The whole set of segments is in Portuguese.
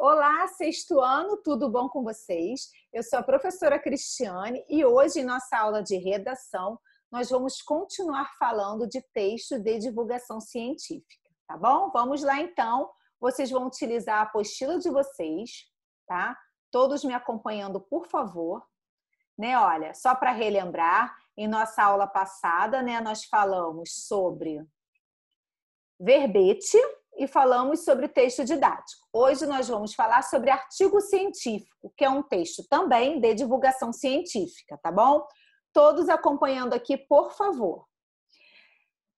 Olá, sexto ano, tudo bom com vocês? Eu sou a professora Cristiane e hoje, em nossa aula de redação, nós vamos continuar falando de texto de divulgação científica, tá bom? Vamos lá então. Vocês vão utilizar a apostila de vocês, tá? Todos me acompanhando, por favor. Né, olha, só para relembrar, em nossa aula passada, né, nós falamos sobre verbete, e falamos sobre texto didático. Hoje nós vamos falar sobre artigo científico, que é um texto também de divulgação científica, tá bom? Todos acompanhando aqui, por favor.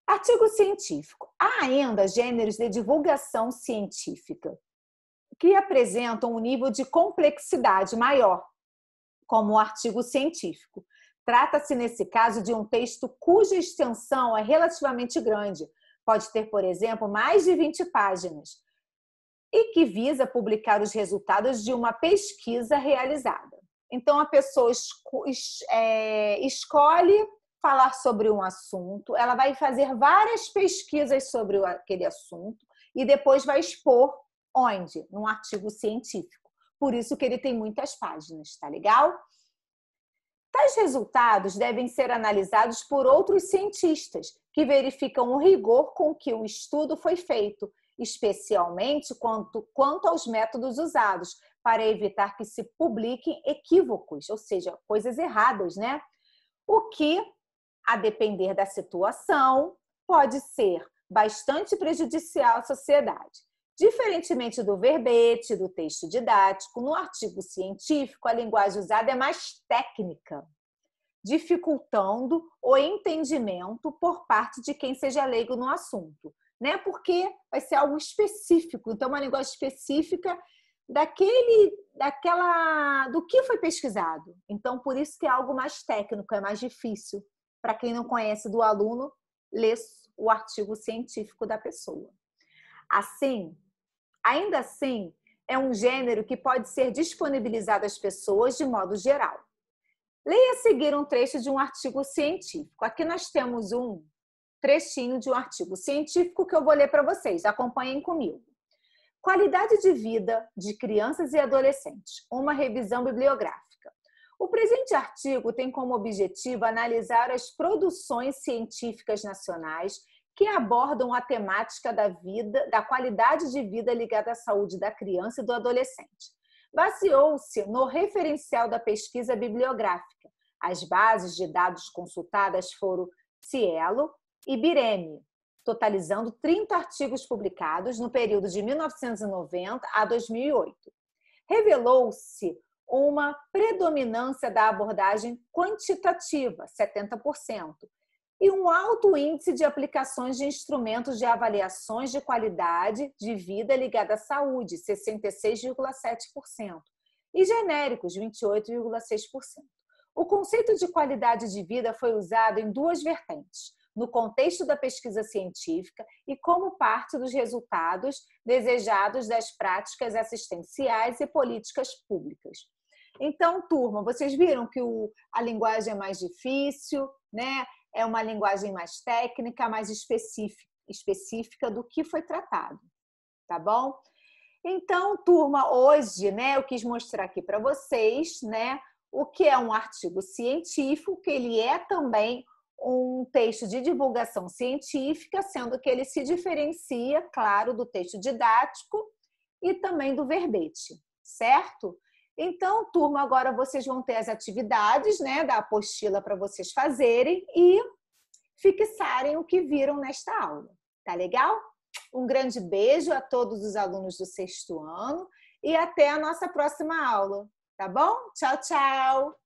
Artigo científico. Há ainda gêneros de divulgação científica que apresentam um nível de complexidade maior, como o artigo científico. Trata-se, nesse caso, de um texto cuja extensão é relativamente grande, pode ter, por exemplo, mais de 20 páginas e que visa publicar os resultados de uma pesquisa realizada. Então, a pessoa é, escolhe falar sobre um assunto, ela vai fazer várias pesquisas sobre aquele assunto e depois vai expor onde? Num artigo científico. Por isso que ele tem muitas páginas, tá legal? Tais resultados devem ser analisados por outros cientistas, que verificam o rigor com que o estudo foi feito, especialmente quanto, quanto aos métodos usados, para evitar que se publiquem equívocos, ou seja, coisas erradas, né? O que, a depender da situação, pode ser bastante prejudicial à sociedade. Diferentemente do verbete, do texto didático, no artigo científico, a linguagem usada é mais técnica, dificultando o entendimento por parte de quem seja leigo no assunto, né? Porque vai ser algo específico, então uma linguagem específica daquele, daquela, do que foi pesquisado. Então por isso que é algo mais técnico, é mais difícil para quem não conhece do aluno ler o artigo científico da pessoa. Assim, Ainda assim, é um gênero que pode ser disponibilizado às pessoas de modo geral. Leia a seguir um trecho de um artigo científico. Aqui nós temos um trechinho de um artigo científico que eu vou ler para vocês. Acompanhem comigo. Qualidade de vida de crianças e adolescentes. Uma revisão bibliográfica. O presente artigo tem como objetivo analisar as produções científicas nacionais que abordam a temática da vida, da qualidade de vida ligada à saúde da criança e do adolescente. Baseou-se no referencial da pesquisa bibliográfica. As bases de dados consultadas foram Cielo e Bireme, totalizando 30 artigos publicados no período de 1990 a 2008. Revelou-se uma predominância da abordagem quantitativa, 70%, e um alto índice de aplicações de instrumentos de avaliações de qualidade de vida ligada à saúde, 66,7%, e genéricos, 28,6%. O conceito de qualidade de vida foi usado em duas vertentes, no contexto da pesquisa científica e como parte dos resultados desejados das práticas assistenciais e políticas públicas. Então, turma, vocês viram que o, a linguagem é mais difícil, né? É uma linguagem mais técnica, mais específica, do que foi tratado, tá bom? Então, turma, hoje, né, eu quis mostrar aqui para vocês, né, o que é um artigo científico, que ele é também um texto de divulgação científica, sendo que ele se diferencia, claro, do texto didático e também do verbete, certo? Então, turma, agora vocês vão ter as atividades né, da apostila para vocês fazerem e fixarem o que viram nesta aula. Tá legal? Um grande beijo a todos os alunos do sexto ano e até a nossa próxima aula. Tá bom? Tchau, tchau!